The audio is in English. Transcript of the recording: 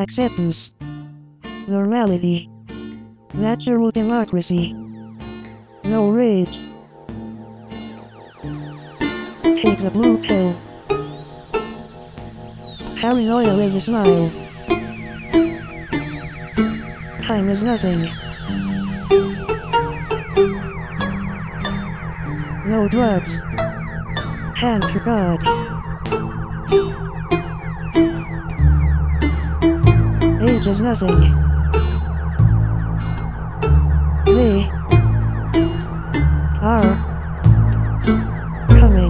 acceptance, normality, natural democracy, no rage. Take the blue pill. Paranoia with a smile. Time is nothing. No drugs. Hand to God. Age is nothing. They are coming.